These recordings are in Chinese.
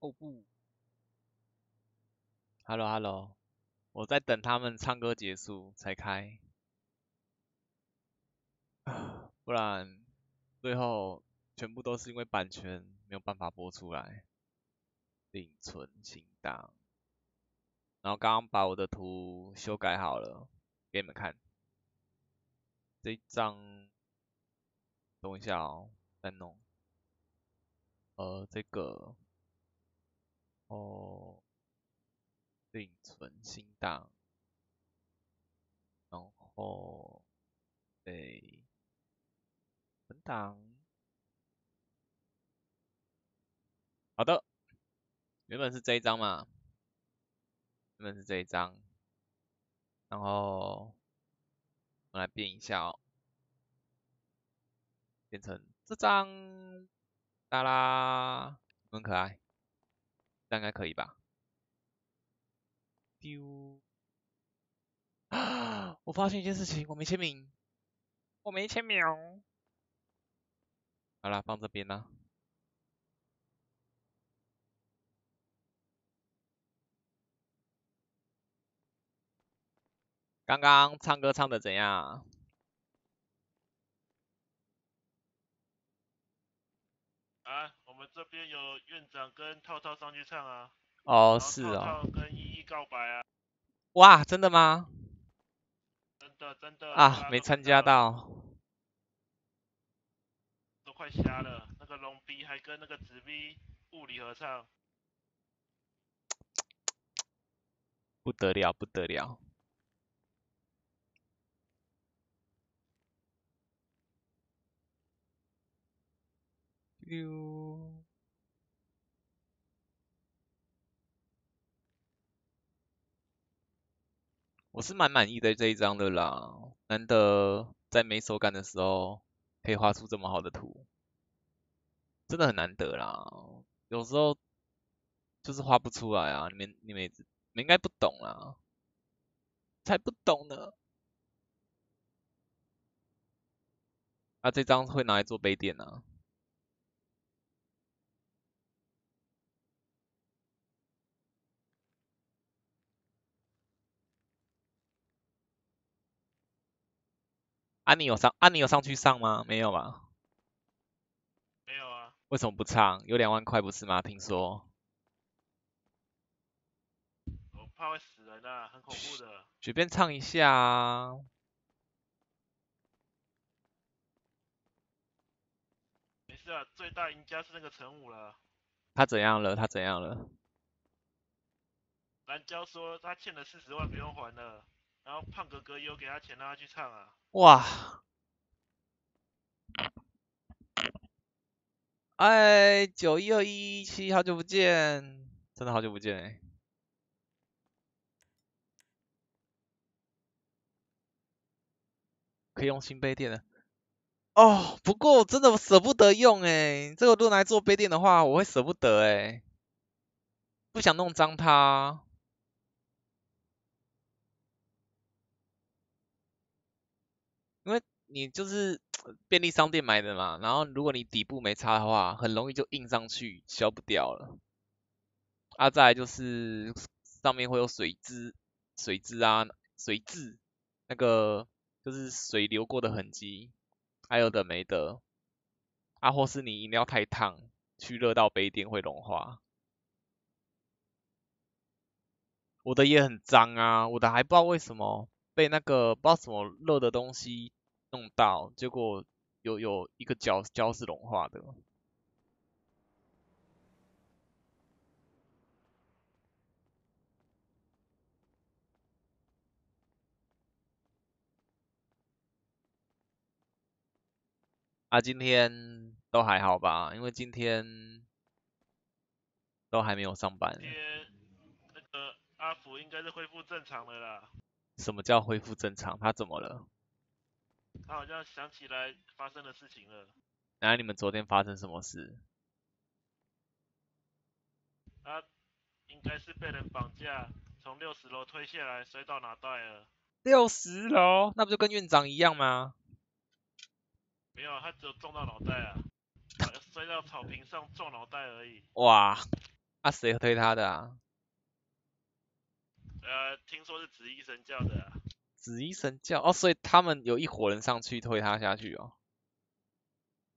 哦不，Hello Hello，我在等他们唱歌结束才开，不然最后全部都是因为版权没有办法播出来。另存清档，然后刚刚把我的图修改好了，给你们看。这张，等一下哦，再弄。呃，这个，哦，另存新档，然后，对，存档，好的，原本是这一张嘛，原本是这一张，然后，我来变一下哦，变成这张。哒啦，很可爱，这样应该可以吧？丢！啊！我发现一件事情，我没签名，我没签名。好了，放这边啦。刚刚唱歌唱的怎样？啊，我们这边有院长跟套套上去唱啊。哦，是哦。跟依依告白啊。哇，真的吗？真的真的。啊，没参加到。都快瞎了，那个龙逼还跟那个紫逼物理合唱。不得了，不得了。丢！我是蛮满意的这一张的啦，难得在没手感的时候可以画出这么好的图，真的很难得啦。有时候就是画不出来啊，你们你们你们应该不懂啦，才不懂呢。啊，这张会拿来做杯垫啊。啊，你有上安妮有上去上吗？没有吧？没有啊。为什么不唱？有两万块不是吗？听说。我怕会死人啊，很恐怖的。随便唱一下啊。没事啊，最大赢家是那个陈武了。他怎样了？他怎样了？蓝娇说他欠了四十万不用还了，然后胖哥哥有给他钱让他去唱啊。哇！哎，九一二一七，好久不见，真的好久不见哎。可以用新杯垫了。哦，不过我真的舍不得用哎，这个如果拿来做杯垫的话，我会舍不得哎，不想弄脏它。因为你就是 便利商店买的嘛，然后如果你底部没擦的话，很容易就印上去，消不掉了。啊，再来就是上面会有水渍、水渍啊、水渍，那个就是水流过的痕迹，还有的没的。啊，或是你饮料太烫，去热到杯垫会融化。我的也很脏啊，我的还不知道为什么被那个不知道什么热的东西。弄到，结果有有一个胶胶是融化的。啊，今天都还好吧？因为今天都还没有上班。今天那个阿福应该是恢复正常的啦。什么叫恢复正常？他怎么了？他好像想起来发生的事情了。然后你们昨天发生什么事？他应该是被人绑架，从六十楼推下来，摔到脑袋了。六十楼？那不就跟院长一样吗？没有，他只有撞到脑袋啊，摔到草坪上撞脑袋而已。哇，啊，谁推他的啊？呃，听说是紫衣神教的、啊，紫衣神教哦，所以他们有一伙人上去推他下去哦。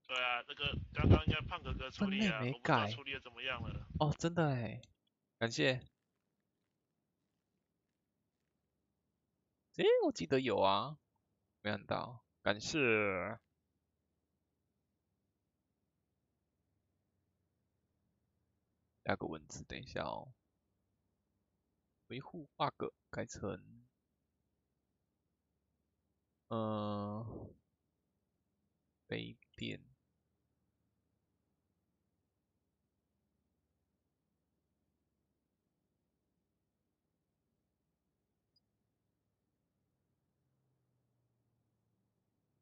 对啊，那个刚刚应该胖哥哥处理啊，没改处理的怎么样了。哦，真的哎，感谢。诶，我记得有啊，没想到，感谢。加个文字，等一下哦。维护 bug 改成，嗯，非电。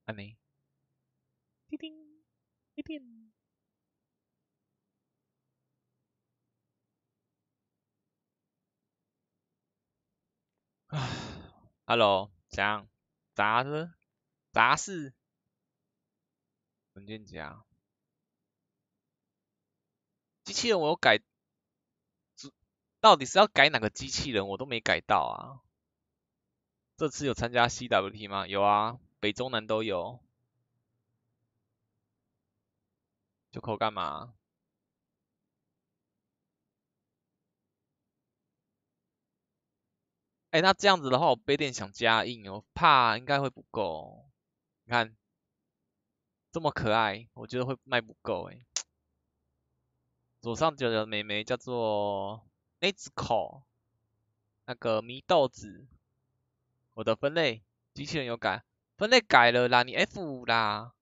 安尼，叮叮，叮叮。唉，Hello，怎样？杂事？杂事？文件夹？机器人我有改，到底是要改哪个机器人？我都没改到啊。这次有参加 CWT 吗？有啊，北中南都有。就口干嘛？哎、那这样子的话，我杯垫想加印哦，怕应该会不够。你看，这么可爱，我觉得会卖不够哎。左上角的妹妹叫做那只口，那个祢豆子。我的分类机器人有改，分类改了啦，你 F 五啦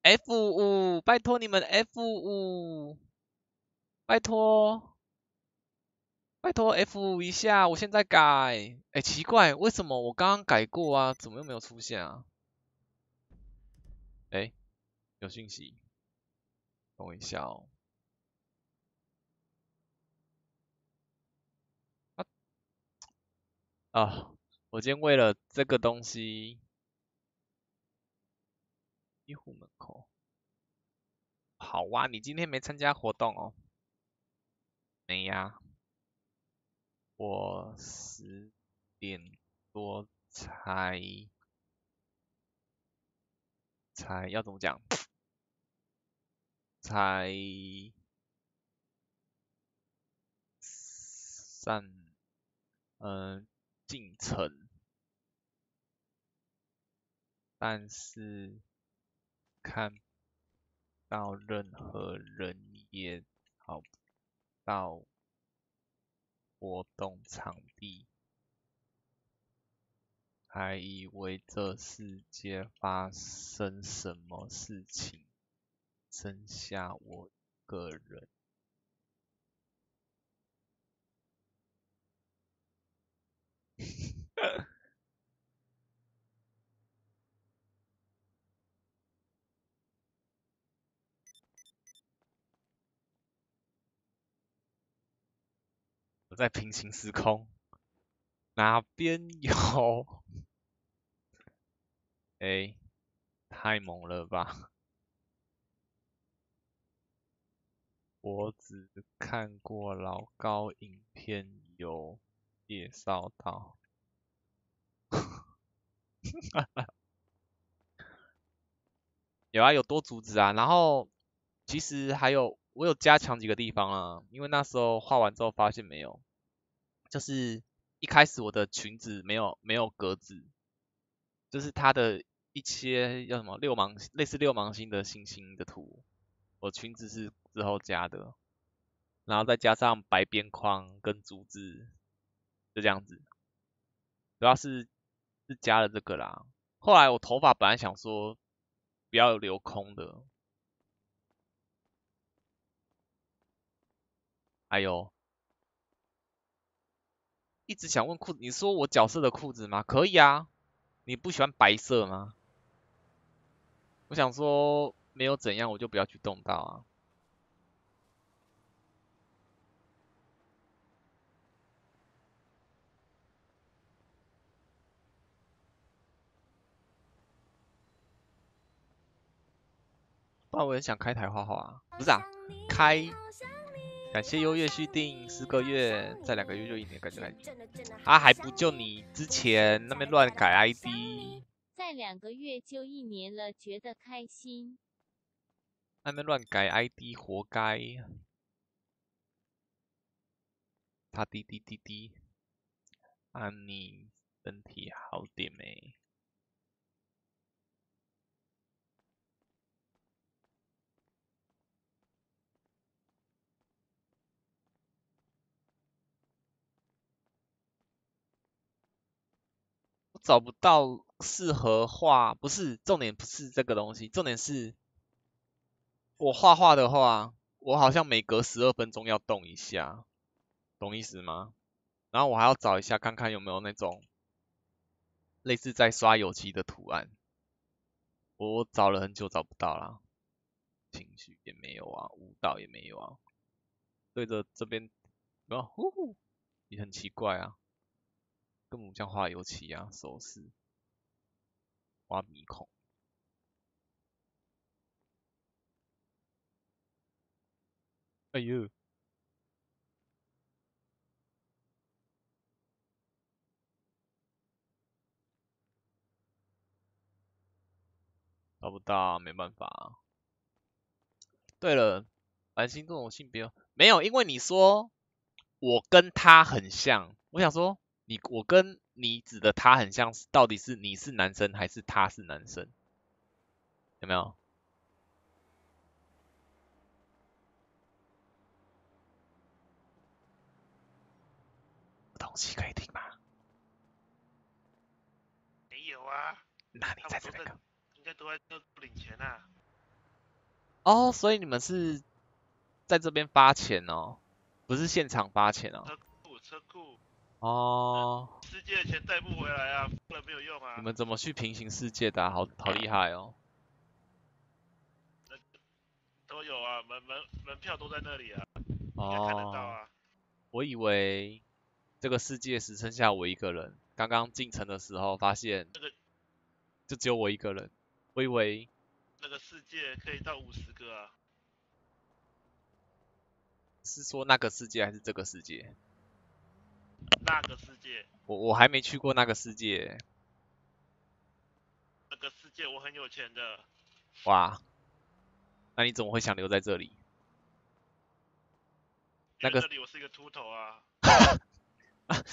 ，F 五，拜托你们 F 五，拜托。拜托 F 五一下，我现在改。哎，奇怪，为什么我刚刚改过啊？怎么又没有出现啊？哎，有讯息，等我一下哦。啊啊！我今天为了这个东西，医护门口。好哇，你今天没参加活动哦？没呀。我十点多才才要怎么讲？才上嗯进城，但是看到任何人也找不到。活动场地，还以为这世界发生什么事情，剩下我一个人。在平行时空，哪边有？哎，太猛了吧！我只看过老高影片有介绍到，有啊，有多组织啊，然后其实还有。我有加强几个地方啊，因为那时候画完之后发现没有，就是一开始我的裙子没有没有格子，就是它的一些叫什么六芒类似六芒星的星星的图，我裙子是之后加的，然后再加上白边框跟竹子，就这样子，主要是是加了这个啦。后来我头发本来想说不要留空的。还有，一直想问裤子，你说我角色的裤子吗？可以啊，你不喜欢白色吗？我想说，没有怎样，我就不要去动到啊。不然我也想开台画画，不是啊，开感谢优越续订四个月，再两个月就一年，感觉还啊还不就你之前那边乱改 ID，再两个月就一年了，觉得开心。那边乱改 ID，活该。他滴滴滴滴，啊你身体好点没？找不到适合画，不是重点，不是这个东西，重点是，我画画的话，我好像每隔十二分钟要动一下，懂意思吗？然后我还要找一下，看看有没有那种类似在刷油漆的图案，我找了很久找不到啦，情绪也没有啊，舞蹈也没有啊，对着这边，然后呼呼，也很奇怪啊。根本像画油漆啊，手势，挖鼻孔。哎呦，找不到，没办法。对了，蓝星这种性别没有，因为你说我跟他很像，我想说。你我跟你指的他很像，到底是你是男生还是他是男生？有没有？东西可以听吗？没有啊。那你在这个？应该都在这领钱啊。哦，所以你们是在这边发钱哦，不是现场发钱哦。车库，车库。哦，世界的钱带不回来啊，不然没有用啊。你们怎么去平行世界的？好好厉害哦。都有啊，门门门票都在那里啊。哦。看得到啊。我以为这个世界只剩下我一个人。刚刚进城的时候发现，那个就只有我一个人。我以为那个世界可以到五十个啊。是说那个世界还是这个世界？那个世界，我我还没去过那个世界。那个世界我很有钱的。哇，那你怎么会想留在这里？那个这里我是一个秃头啊。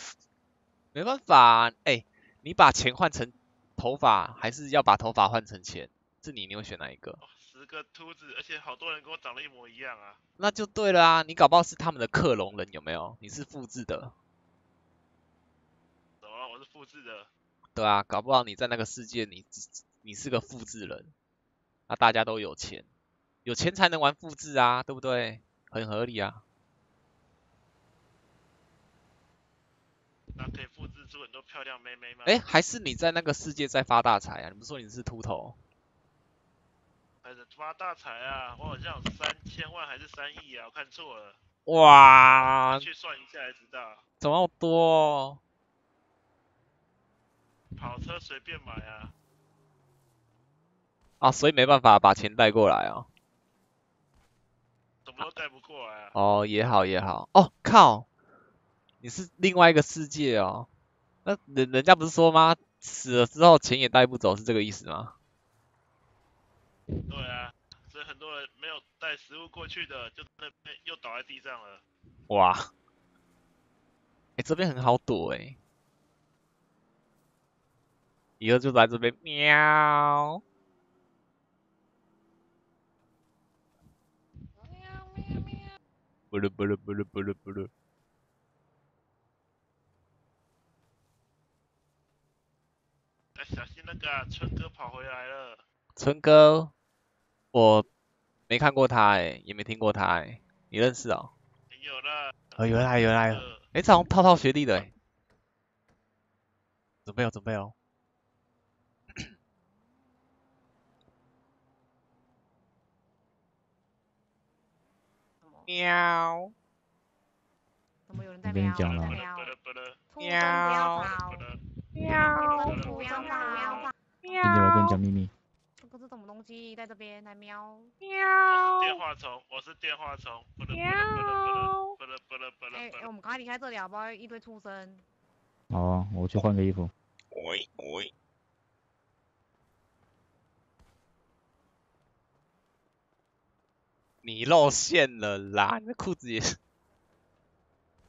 没办法，哎，你把钱换成头发，还是要把头发换成钱？是你，你会选哪一个？十个秃子，而且好多人跟我长得一模一样啊。那就对了啊，你搞不好是他们的克隆人，有没有？你是复制的。复制的，对啊，搞不好你在那个世界，你你是个复制人，那大家都有钱，有钱才能玩复制啊，对不对？很合理啊。那可以复制出很多漂亮妹妹吗？哎，还是你在那个世界在发大财啊？你不是说你是秃头？还是发大财啊？我好像三千万还是三亿啊？我看错了。哇！去算一下才知道。怎么多？跑车随便买啊！啊，所以没办法把钱带过来啊。怎么都带不过来啊？哦，也好也好。哦，靠！你是另外一个世界哦。那人人家不是说吗？死了之后钱也带不走，是这个意思吗？对啊，所以很多人没有带食物过去的，就那边又倒在地上了。哇！哎，这边很好躲哎。以后就来这边喵。喵喵喵。不噜不噜不噜不噜不噜。哎，小心那个春哥跑回来了。春哥，我没看过他哎，也没听过他哎，你认识哦？有了。哦，有来有来。哎，这好像套套学弟的哎。准备哦，准备哦。喵。怎么有人在喵？讲了。喵。喵。喵。不要喵。今天我跟你讲秘密。这个是什么东西在这边？来喵。喵。电话话虫，我是电话虫，不能不能不能喵。不能不能不哎哎，能不能，我们赶快离开这里好不好？一堆畜生。好啊，我去换个衣服。喂喂，你露馅了啦！你的裤子也是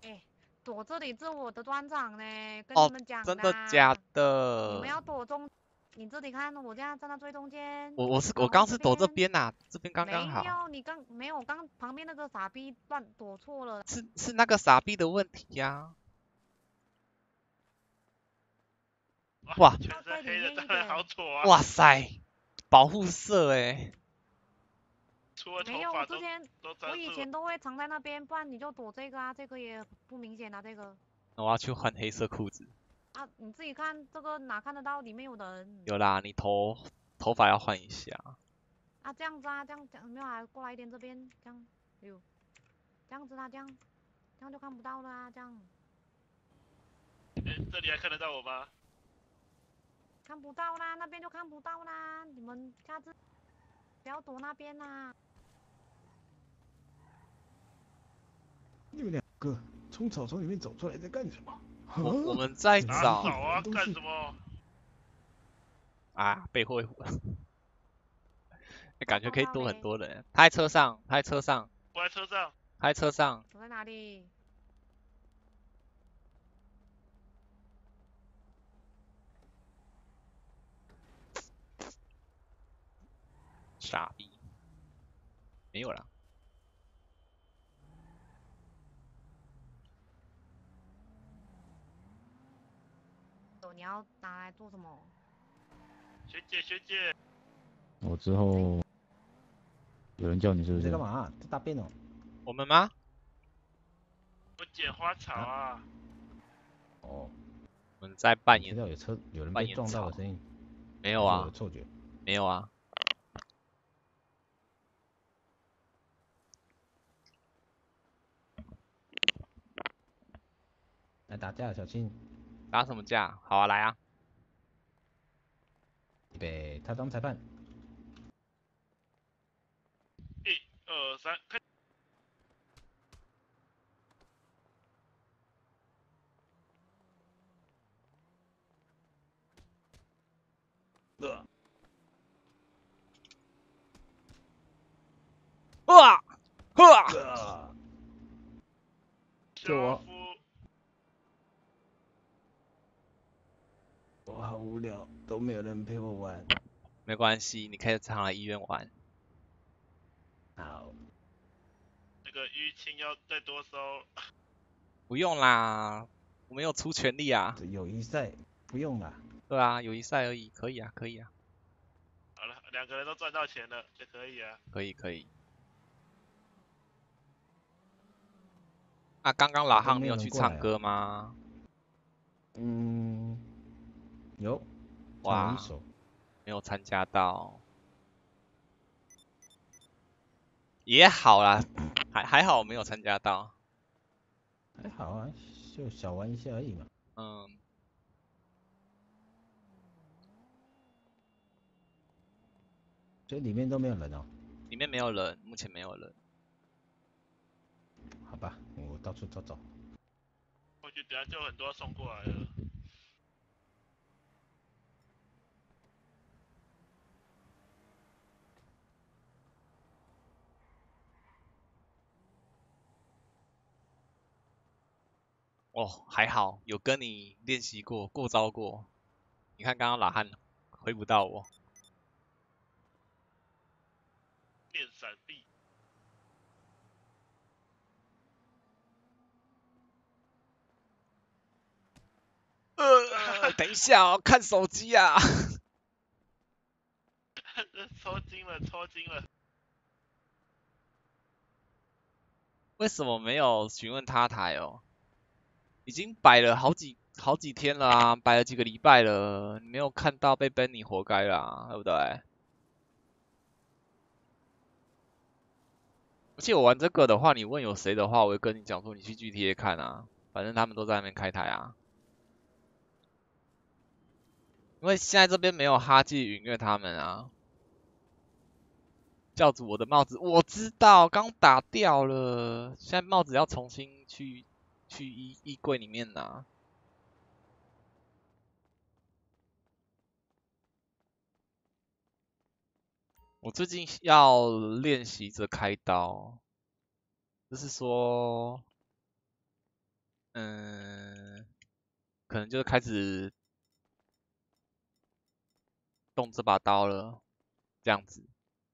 哎，躲这里是我的专长呢，跟哦你们讲真的假你的们？要躲中，你这里看，我这样站在最中间。我我是我刚是躲这边边呐、这边刚刚好。没有，你刚没有，我刚旁边那个傻逼乱躲错了。是是那个傻逼的问题呀、哇全身黑的当然好丑啊，哇塞，保护色哎、除了头没有，我之前我以前都会藏在那边，不然你就躲这个啊，这个也不明显啊，这个那我要去换黑色裤子。啊，你自己看这个哪看得到里面有人有啦，你头头发要换一下。啊？这样子啊，这样这样没有啊，过来一点这边，这样，哎呦，这样子啊，这样这样就看不到了啊，这样哎这里还看得到我吗？看不到啦，那边就看不到啦，你们下次不要躲那边啦。你们两个从草丛里面走出来在干什么？我我啊们在打找啊，干什么？啊，被会 感觉可以多很多人。他在车上，他在车上，我在车上，他在车上。我在哪里？傻逼，没有啦。你要拿来做什么？学姐学姐，我之后有人叫你是不是你在干？嘛？在大便哦。我们吗？我捡花草啊，哦，我们在扮听演，到有车有人扮演被撞到的草声音，没有啊错觉。没有啊。来打架，小心！打什么架？好啊，来啊！预备，他当裁判。一二三，开！呃，哇，哇！呃救我好无聊，都没有人陪我玩。没关系，你可以常来医院玩。好，那个淤青要再多收，不用啦，我没有出全力啊。这友谊赛不用啦。对啊，友谊赛而已，可以啊，可以啊，好了，两个人都赚到钱了就可以啊。可以可以。啊，刚刚老汉都没有去唱歌吗？嗯，有，哇。没有参加到，也好啦，还还好我没有参加到。还好啊，就小玩一下而已嘛。嗯，所以里面都没有人哦。里面没有人，目前没有人。好吧，我到处找找。我觉得等下就有很多送过来了。哦，还好有跟你练习过，过招过。你看刚刚老汉回不到我，练闪避，呃，等一下哦，看手机啊。抽筋了，抽筋了。为什么没有询问他台哦？已经摆了好几好几天了啊，摆了几个礼拜了，没有看到被 ban 你活该啦，对不对？而且我玩这个的话，你问有谁的话，我会跟你讲说你去 GTA 看啊，反正他们都在那边开台啊。因为现在这边没有哈记、允月他们啊，教主，我的帽子我知道，刚打掉了，现在帽子要重新去去衣衣柜里面拿。我最近要练习着开刀，就是说，嗯，可能就是开始动这把刀了，这样子，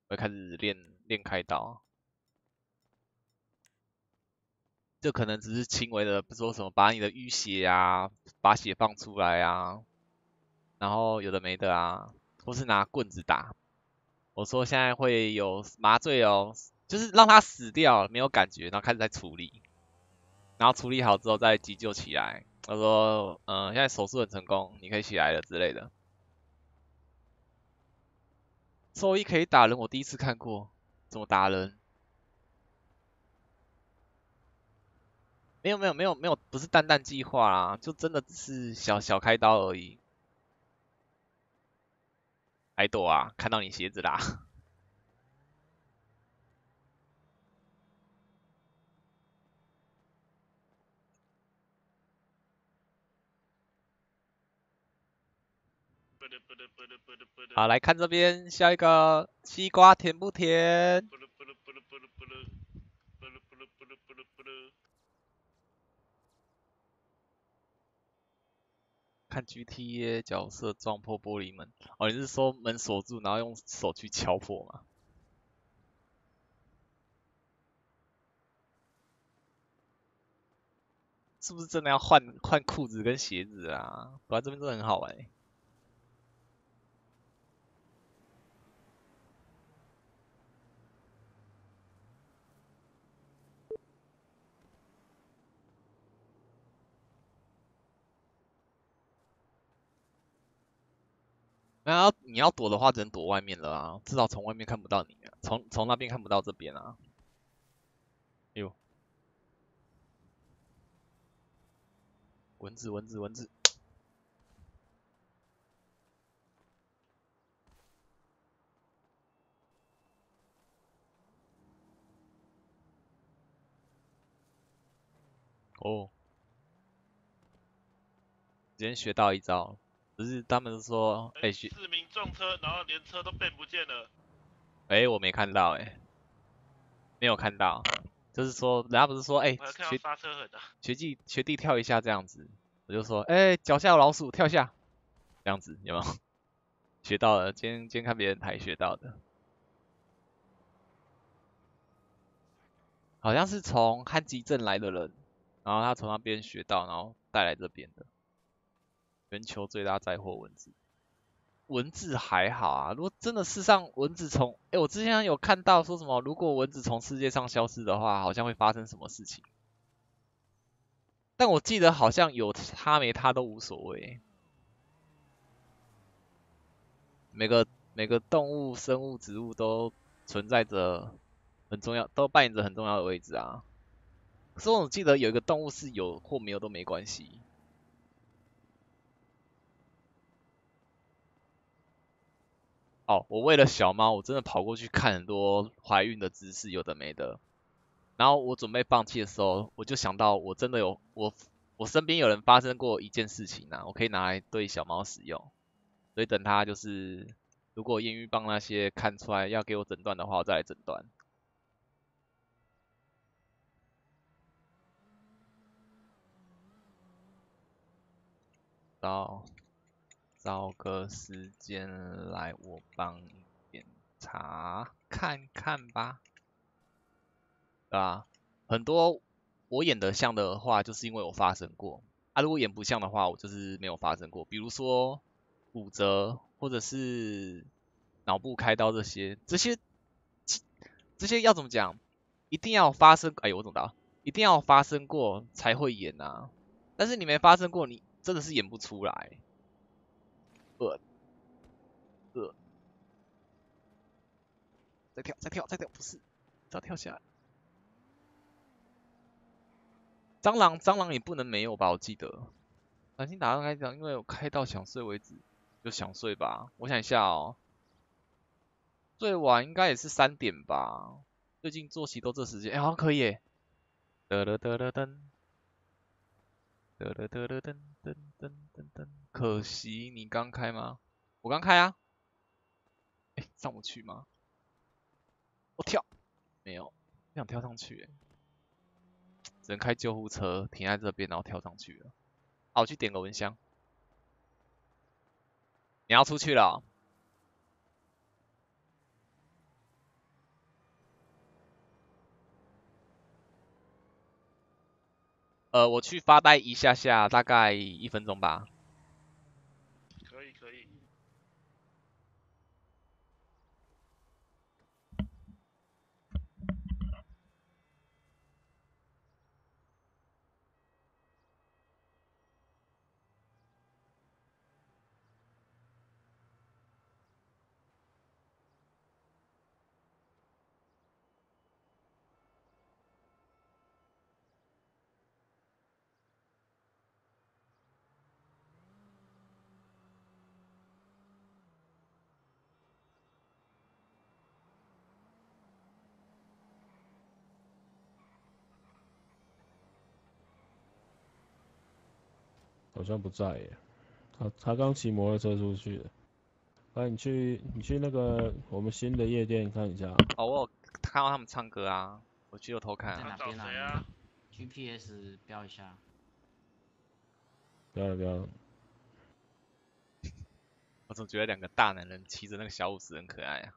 我会开始练练开刀。就可能只是轻微的，不说什么把你的淤血啊，把血放出来啊，然后有的没的啊，或是拿棍子打。我说现在会有麻醉哦，就是让他死掉，没有感觉，然后开始在处理，然后处理好之后再急救起来。他说，嗯，现在手术很成功，你可以起来了之类的。兽医可以打人，我第一次看过，怎么打人？没有没有没有没有，不是蛋蛋计划啊，就真的只是小小开刀而已。海朵啊，看到你鞋子啦。好，来看这边，下一个西瓜甜不甜？看 GTA 角色撞破玻璃门，哦，你是说门锁住，然后用手去敲破吗？是不是真的要换换裤子跟鞋子啊？不然这边真的很好玩、欸。那要你要躲的话，只能躲外面了啊，至少从外面看不到你啊，从从那边看不到这边啊。哎呦，蚊子蚊子蚊子，哦，今天学到一招。只是他们说，哎、市民撞车，然后连车都变不见了。哎、欸，我没看到、欸，哎，没有看到。就是说，人家不是说，哎、欸，学刹车痕啊，学弟学弟跳一下这样子，我就说，哎、欸，脚下有老鼠，跳下，这样子有没有？学到了，今天今天看别人台学到的，好像是从汉吉镇来的人，然后他从那边学到，然后带来这边的。全球最大灾祸蚊子，蚊子还好啊。如果真的世上蚊子从，哎，我之前有看到说什么，如果蚊子从世界上消失的话，好像会发生什么事情。但我记得好像有它没它都无所谓。每个每个动物、生物、植物都存在着很重要，都扮演着很重要的位置啊。可是我记得有一个动物是有或没有都没关系。哦，我为了小猫，我真的跑过去看很多怀孕的姿势，有的没的。然后我准备放弃的时候，我就想到我真的有我我身边有人发生过一件事情啊，我可以拿来对小猫使用。所以等它就是如果验孕棒那些看出来要给我诊断的话，我再来诊断。到。找个时间来，我帮你检查看看吧。啊，很多我演的像的话，就是因为我发生过啊。如果演不像的话，我就是没有发生过。比如说骨折，或者是脑部开刀这些，这些这些要怎么讲？一定要发生，哎呦，我怎么打？一定要发生过才会演啊。但是你没发生过，你真的是演不出来。呃，呃，再跳，再跳，再跳，不是，再跳下来。蟑螂，蟑螂也不能没有吧？我记得。蓝星打算开讲，因为我开到想睡为止，就想睡吧。我想一下哦。最晚应该也是三点吧，最近作息都这时间，哎、好像可以。得了得了噔，得了得了噔噔噔噔噔，可惜你刚开吗？我刚开啊。哎、上不去吗？我跳，没有，不想跳上去哎，只能开救护车停在这边，然后跳上去了。啊，我去点个蚊香。你要出去了、呃，我去发呆一下下，大概一分钟吧。可以可以。好像不在耶，他他刚骑摩托车出去了。哎，你去你去那个我们新的夜店看一下。哦，我有看到他们唱歌啊，我去有偷看啊。在哪边谁啊？GPS 标一下。不要了不要了，我总觉得两个大男人骑着那个小五十很可爱啊。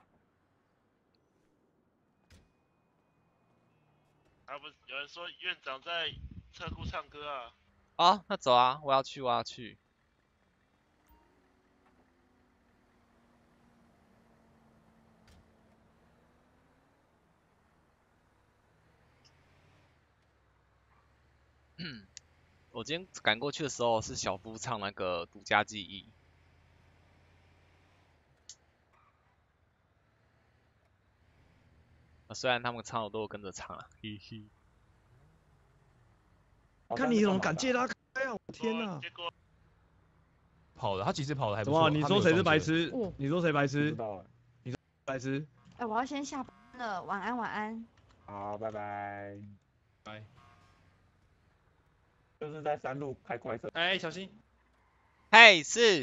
啊不是，有人说院长在车库唱歌啊。好，那走啊，我要去，我要去。我今天赶过去的时候是小夫唱那个《独家记忆》，虽然他们唱我都跟着唱啊，嘿嘿。看你怎么敢借他开啊！我天哪！说结果跑了，他其实跑的还怎么？不错。你说谁是？白痴哦？你说谁白痴知？道哎。白痴？哎，我要先下班了，晚安晚安。好，拜拜。拜。就是在山路开快车。哎，小心！嘿，是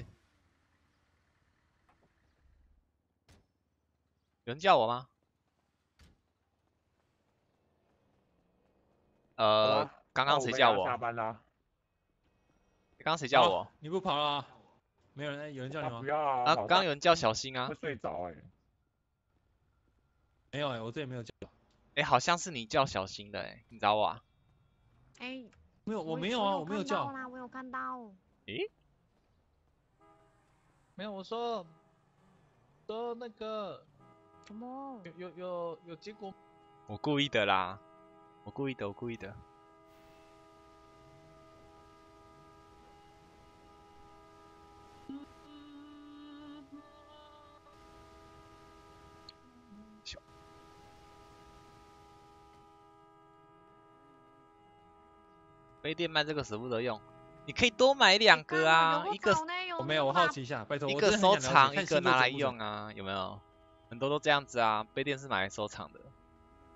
有人叫我吗？呃，刚刚谁叫我？下班啦。刚刚谁叫我？你不跑了啊？没有人，哎有人叫你吗啊不？要啊！啊，刚刚有人叫小新啊会。睡着哎。没有哎，我这里没有叫。哎，好像是你叫小新的哎，你找我啊？哎，没有，我我没有啊，我没有叫。看到啦，我有看到。没有，我说说那个什么？有有有有结果我故意的啦，我故意的，我故意的。杯垫卖这个舍不得用，你可以多买两个啊，一个我没有，我好奇一下，拜托。一我个收藏，一个拿来用啊，有没有？很多都这样子啊，杯垫是买来收藏的。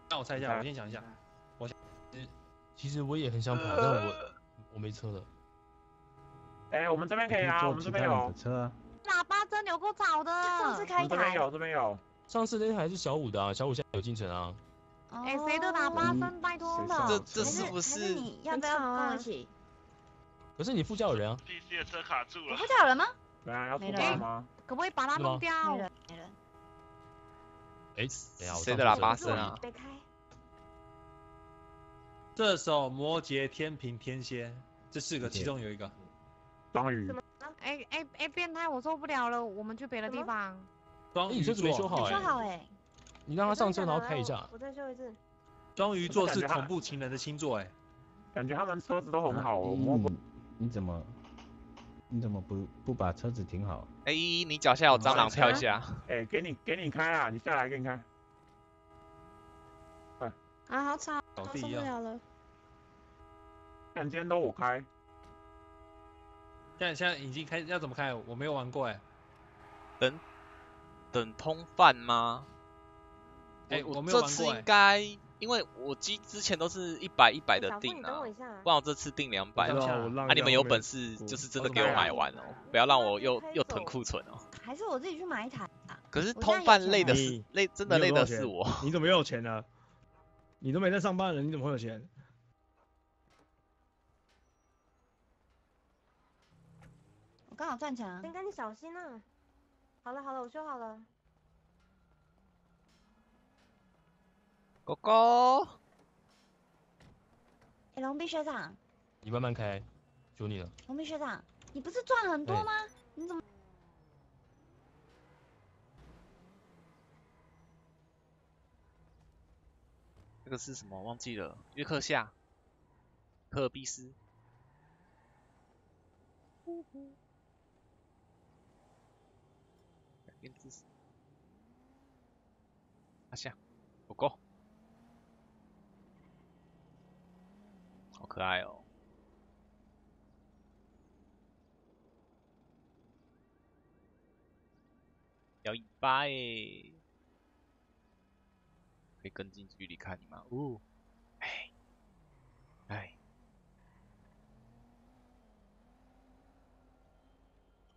让我猜一下，我先想一下。我其实我也很想跑，但我我没车了。哎，我们这边可以啊，我们这边有。车啊。喇叭真有够吵的。上次我开台。这边有，这边有。上次那台是小五的啊，小五现在有进城啊。哎，谁的喇叭声？拜托了。这这是不是？你要不要跟我一起？可是你副驾有人啊。PC 的车卡住了。副驾有人吗？对啊，要出没发吗？可不可以把它弄掉？没人，没人。哎，等下，我谁的喇叭声啊？别开。这首摩羯、天平、天蝎这四个其中有一个。双鱼。哎哎哎，变态，我受不了了，我们去别的地方。双鱼哎你车子没修好哎。修好哎。你让他上车，然后开一下。我再修一次。双鱼座是恐怖情人的星座哎。感觉他们车子都很好，我嗯摸不。你怎么？你怎么不不把车子停好？哎，依依，你脚下有蟑螂，跳一下。哎，给你给你开啊，你下来给你开。啊，好吵，搞。不了了。看今天都我开。现在现在已经开，要怎么开？我没有玩过哎。等等通贩吗？哎我没有这次应该，因为我机之前都是一百一百的小付你订啊不然我这次订两百啊，你们有本事就是真的给我买完哦，不要让我又又囤库存哦。还是我自己去买一台啊？可是通贩累的是你累，真的累的是我。你怎么又有钱呢？你都没在上班了，你怎么会有钱？我刚好赚钱啊。应该你小心啊。好了好了，我修好了。狗狗，哎，龙斌学长，你慢慢开，求你了。龙斌学长，你不是赚很多哎吗？你怎么？这个是什么？忘记了。约克夏，科尔必斯。改变姿势。阿夏，狗狗，好可爱哦。摇尾巴诶，可以更近距离看你吗？哦，哎，哎，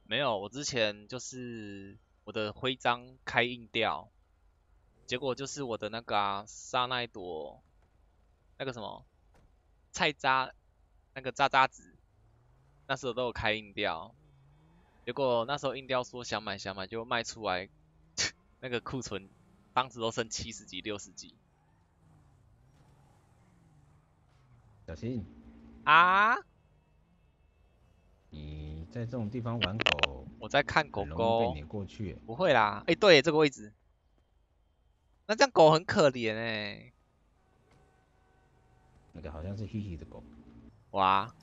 没有，我之前就是我的徽章开印掉，结果就是我的那个啊，沙奈朵，那个什么菜渣，那个渣渣子，那时候都有开印掉，结果那时候印掉说想买想买，就卖出来，那个库存当时都剩七十几、六十几小心，啊！你在这种地方玩狗，我在看狗狗过去。不会啦，哎、对，这个位置，那这样狗很可怜哎、那个好像是 Hiki 的狗，哇，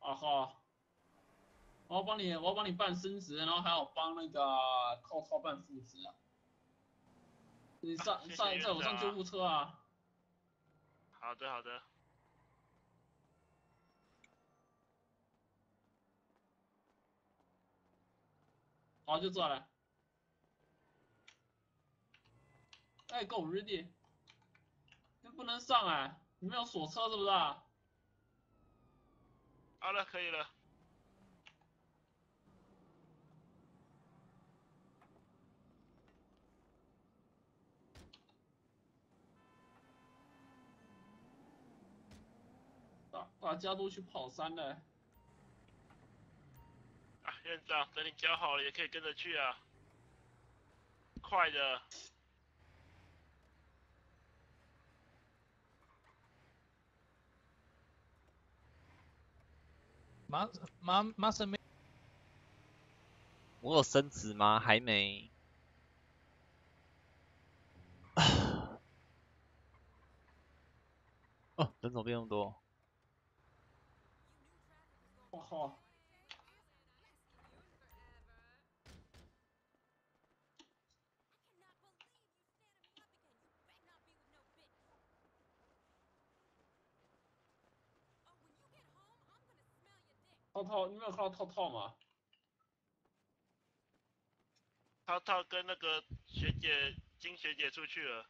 啊哈，我要帮你，我要帮你办升职，然后还有帮那个扣扣办副职啊。你上上院长载我上救护车啊！好的好的，好，就这了。哎，够 ready。这不能上哎，你没有锁车是不是啊？好了可以了，大大家都去跑山了。啊院长等你教好了也可以跟着去啊，快的，马马马什没我有升职吗？还没。哦，人怎么变那么多？我靠！套套，你没有看到套套吗？套套跟那个学姐金学姐出去了，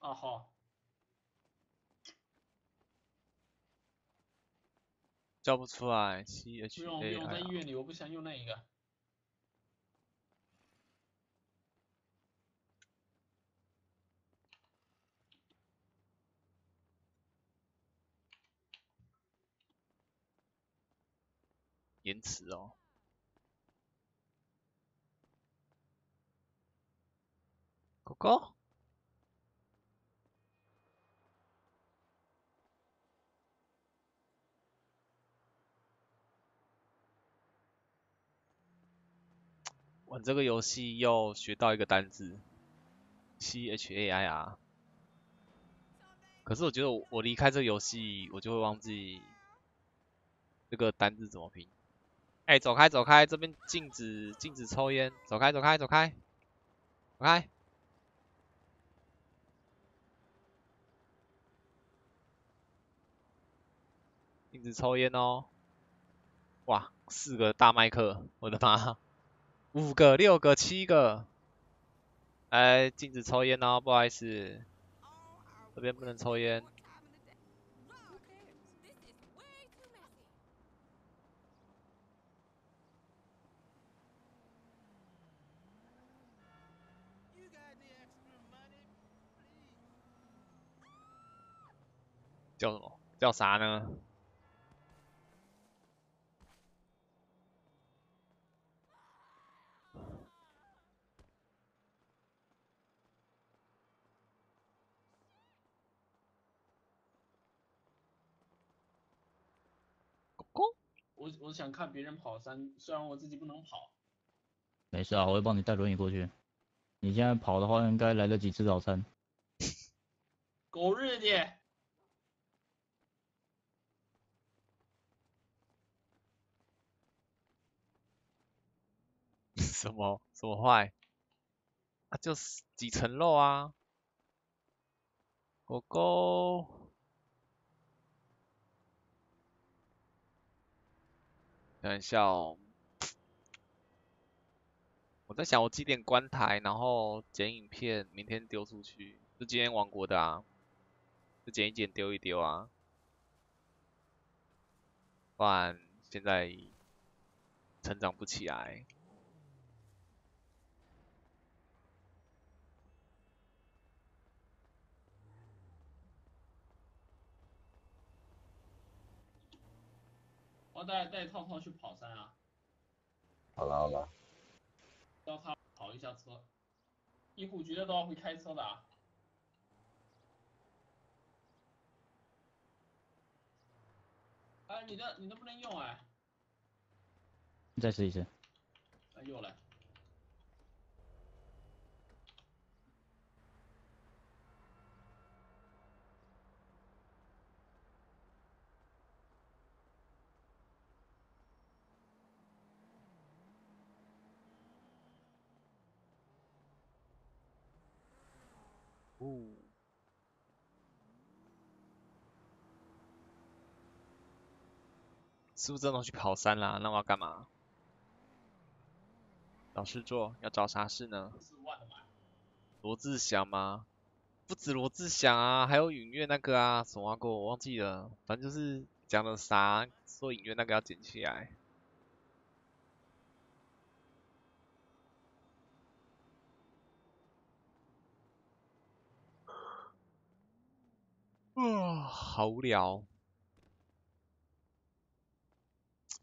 啊好，叫不出来，C 不 H 用不 A 用，在 I 医 R。院里，我不想用那一个。延迟哦。狗狗，玩这个游戏又学到一个单字，C H A I R。可是我觉得我离开这个游戏，我就会忘记这个单字怎么拼。哎，走开走开，这边禁止禁止抽烟，走开走开走开，走开。禁止抽烟哦！哇，四个大麦克，我的妈！五个、六个、七个，哎，禁止抽烟哦，不好意思，这边不能抽烟。叫什么？叫啥呢？我我想看别人跑山，虽然我自己不能跑。没事啊，我会帮你带轮椅过去。你现在跑的话，应该来得及吃早餐。狗日的！什么什么坏？啊，就是几层肉啊！狗狗。等一下哦，我在想我几点关台，然后剪影片，明天丢出去，就今天王国的啊，就剪一剪丢一丢啊，不然现在成长不起来。我带带套套去跑山啊！好了好了，让他跑一下车，医护绝对都要会开车的啊！哎，你的你的不能用哎！再试一次。哎，又来。是不是真的去跑山啦？那我要干嘛？找事做，要找啥事呢？罗志祥吗？不止罗志祥啊，还有影院那个啊，什么过我忘记了，反正就是讲的啥，说影院那个要捡起来。啊，好无聊。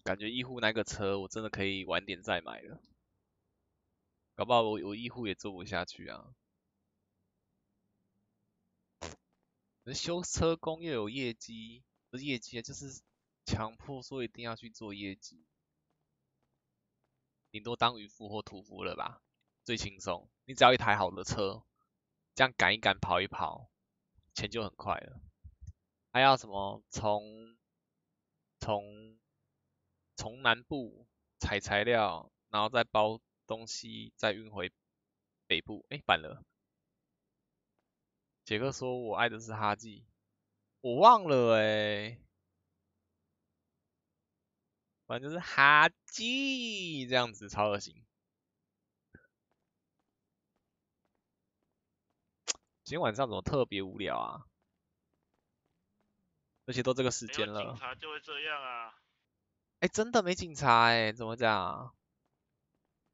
感觉医护那个车，我真的可以晚点再买了。搞不好我我医护也做不下去啊。修车工又有业绩，不是业绩啊，就是强迫说一定要去做业绩。顶多当渔夫或屠夫了吧，最轻松。你只要一台好的车，这样赶一赶，跑一跑。钱就很快了，还要什么从从从南部采材料，然后再包东西，再运回北部。哎，反了。杰克说我爱的是哈记，我忘了哎，反正就是哈记这样子，超恶心。今天晚上怎么特别无聊啊？而且都这个时间了。警察就会这样啊？哎，真的没警察哎，怎么讲？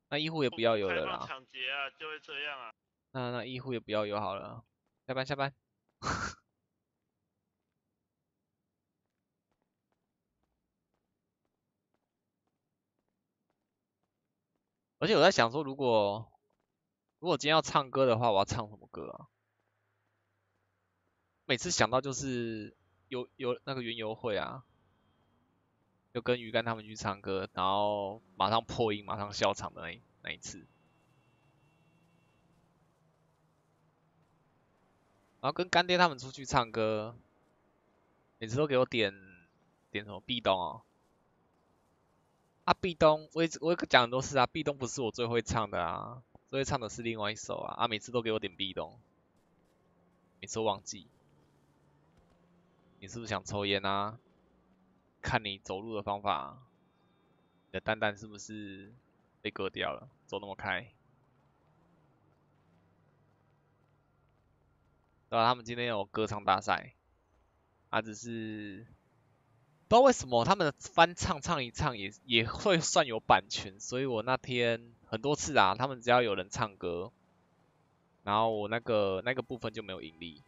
那医护也不要有了啦。抢劫啊，就会这样啊。那那医护也不要有好了，下班下班。而且我在想说，如果如果今天要唱歌的话，我要唱什么歌啊？每次想到就是有有那个园游会啊，就跟鱼竿他们去唱歌，然后马上破音，马上笑场的那那一次，然后跟干爹他们出去唱歌，每次都给我点点什么壁咚哦，啊，壁咚，我也我也讲很多次啊，壁咚不是我最会唱的啊，最会唱的是另外一首啊，啊，每次都给我点壁咚，每次都忘记。你是不是想抽烟啊？看你走路的方法，你的蛋蛋是不是被割掉了？走那么开。对啊，他们今天有歌唱大赛，啊，只是不知道为什么他们的翻唱唱一唱也也会算有版权，所以我那天很多次啊，他们只要有人唱歌，然后我那个那个部分就没有盈利。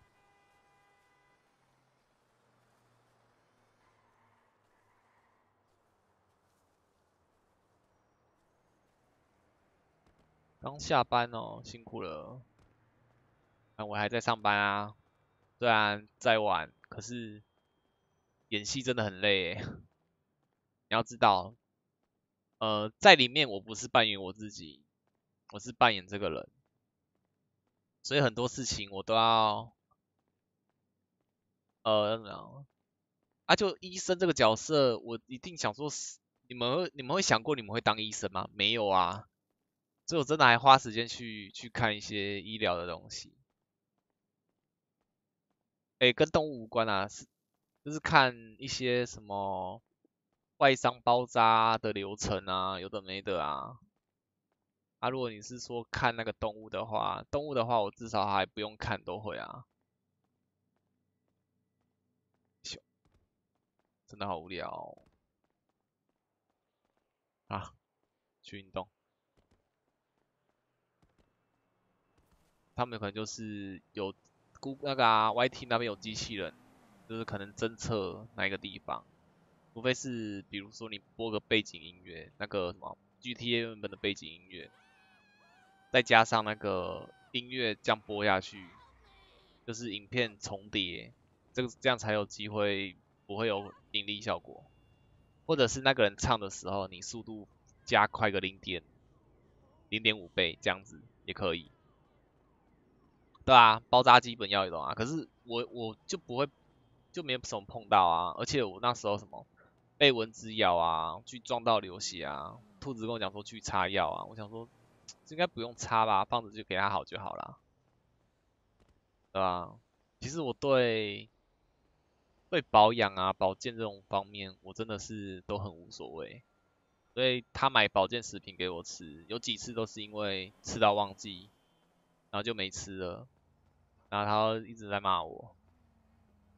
刚下班哦，辛苦了。啊，我还在上班啊，虽然再晚，可是演戏真的很累。你要知道，呃，在里面我不是扮演我自己，我是扮演这个人，所以很多事情我都要，呃，啊，就医生这个角色，我一定想说，你们会你们会想过你们会当医生吗？没有啊，所以我真的还花时间去去看一些医疗的东西。哎，跟动物无关啊，是就是看一些什么外伤包扎的流程啊，有的没的啊。啊，如果你是说看那个动物的话，动物的话我至少还不用看都会啊。真的好无聊啊，去运动。他们可能就是有。估那个啊，YT 那边有机器人，就是可能侦测哪一个地方，除非是比如说你播个背景音乐，那个什么 GTA 原本的背景音乐，再加上那个音乐这样播下去，就是影片重叠，这个这样才有机会不会有盈利效果，或者是那个人唱的时候，你速度加快个零点零点五倍，这样子也可以。对啊，包扎基本要有啊，可是我我就不会，就没有什么碰到啊，而且我那时候什么被蚊子咬啊，去撞到流血啊，兔子跟我讲说去擦药啊，我想说应该不用擦吧，放着就给它好就好了，对吧？其实我对对保养啊、保健这种方面，我真的是都很无所谓，所以他买保健食品给我吃，有几次都是因为吃到忘记，然后就没吃了。然后他一直在骂我，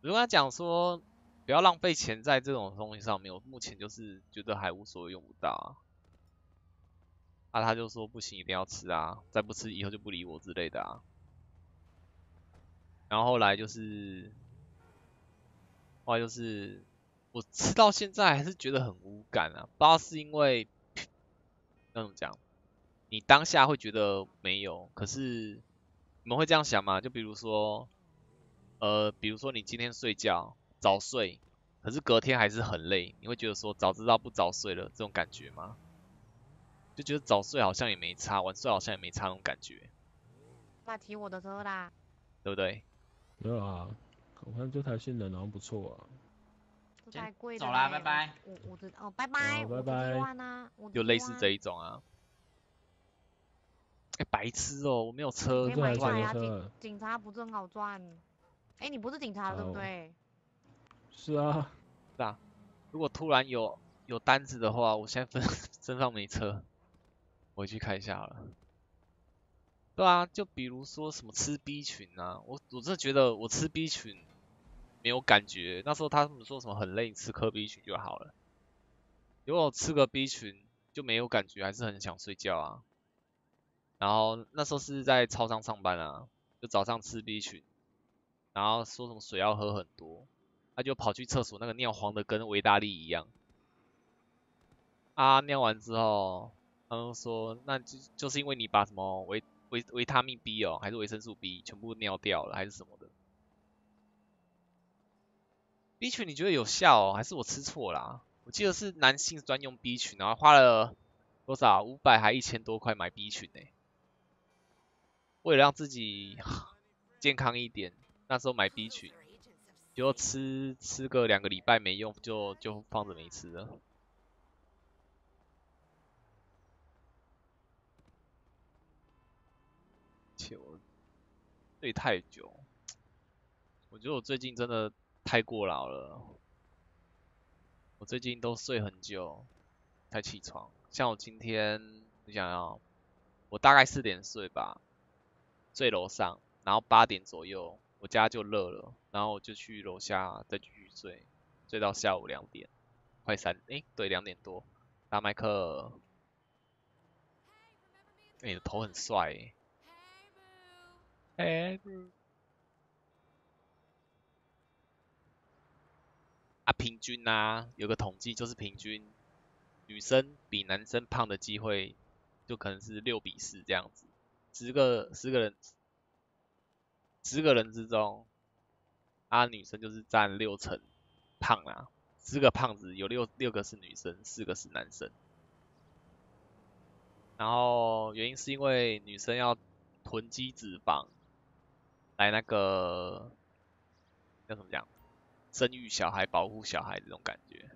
我跟他讲说不要浪费钱在这种东西上面，我目前就是觉得还无所谓用不到啊。啊，他就说不行，一定要吃啊，再不吃以后就不理我之类的啊。然后后来就是，后来就是我吃到现在还是觉得很无感啊，不知道是因为那种讲，你当下会觉得没有，可是。你们会这样想吗？就比如说，呃，比如说你今天睡觉早睡，可是隔天还是很累，你会觉得说早知道不早睡了这种感觉吗？就觉得早睡好像也没差，晚睡好像也没差那种感觉。那提我的车啦，对不对？没有啊，我看这台性能好像不错啊。这台贵了。走啦，拜拜。我我的哦，拜拜。拜拜。就类似这一种啊。哎，白痴哦，我没有车，可以买呀，警警察不是很好赚？哎，你不是警察对不对？是啊，是啊。如果突然有有单子的话，我现在身 身上没车，回去看一下好了。对啊，就比如说什么吃 B 群啊，我我真的觉得我吃 B 群没有感觉。那时候他们说什么很累，吃颗 B 群就好了。如果吃个 B 群就没有感觉，还是很想睡觉啊。然后那时候是在超商上班啊，就早上吃 B 群，然后说什么水要喝很多，他就跑去厕所那个尿黄的跟维大利一样，啊尿完之后，他们说那就就是因为你把什么维维维他命 B 哦，还是维生素 B 全部尿掉了，还是什么的？B 群你觉得有效，还是我吃错啦？我记得是男性专用 B 群，然后花了多少？五百还一千多块买 B 群呢？为了让自己 健康一点那时候买 b 群就吃吃个两个礼拜没用就就放着没吃了。请我对太久我觉得我最近真的太过劳了。我最近都睡很久才起床像我今天你想要我大概四点睡吧睡楼上，然后八点左右我家就热了，然后我就去楼下再继续睡，睡到下午两点，快三，诶，对，两点多。大麦克，欸你的头很帅诶。哎，啊，平均啊，有个统计就是平均，女生比男生胖的机会就可能是六比四这样子，十个十个人，十个人之中，啊，女生就是占六成胖啊，十个胖子有六六个是女生，四个是男生。然后原因是因为女生要囤积脂肪，来那个叫怎么讲，生育小孩、保护小孩这种感觉。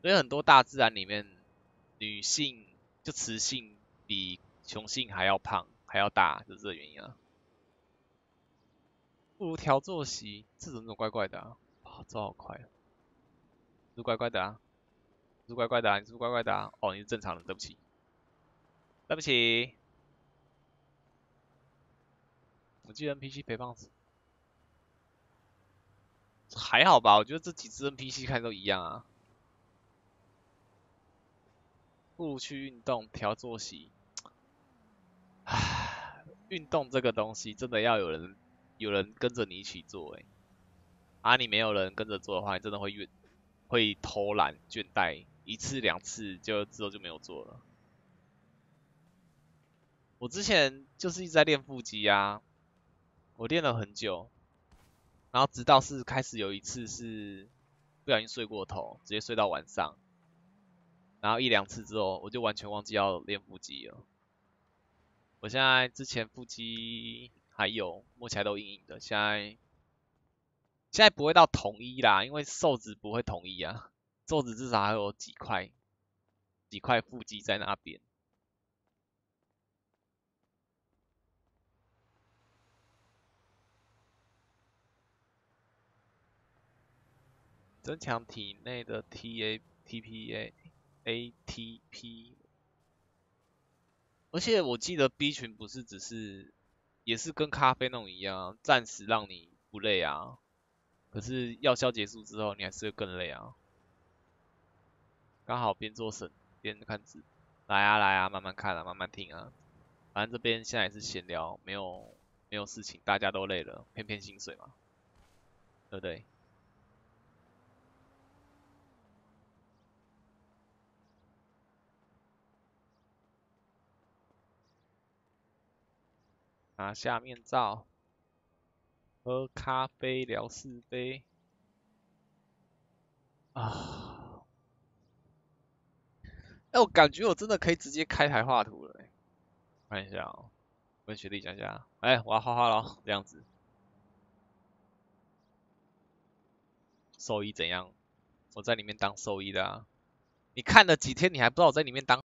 所以很多大自然里面，女性就雌性比雄性还要胖，还要大，就是这原因啊。不如调作息，这怎么怪怪的啊？啊，走好快，是怪怪的啊，是怪怪的啊，你是不是怪怪的啊？哦，你是正常人，对不起。对不起，我记得 NPC 肥胖子还好吧？我觉得这几只 NPC 看都一样啊。不如去运动，调作息。运动这个东西真的要有人有人跟着你一起做诶、啊，你没有人跟着做的话，你真的会越会偷懒倦怠，一次两次就之后就没有做了。我之前就是一直在练腹肌啊，我练了很久，然后直到是开始有一次是不小心睡过头，直接睡到晚上，然后一两次之后，我就完全忘记要练腹肌了。我现在之前腹肌还有摸起来都硬硬的，现在现在不会到统一啦，因为瘦子不会统一啊，瘦子至少还有几块几块腹肌在那边。增强体内的 TA、TPA、ATP，而且我记得 B 群不是只是，也是跟咖啡那种一样，暂时让你不累啊，可是药效结束之后，你还是会更累啊。刚好边做神边看字，来啊来啊，慢慢看啊，慢慢听啊，反正这边现在也是闲聊，没有没有事情，大家都累了，骗骗薪水嘛，对不对？拿下面罩，喝咖啡聊是非啊！哎，我感觉我真的可以直接开台画图了、欸。看一下哦，跟学弟讲一下。哎，我要画画了，这样子。兽医怎样？我在里面当兽医的啊。你看了几天，你还不知道我在里面当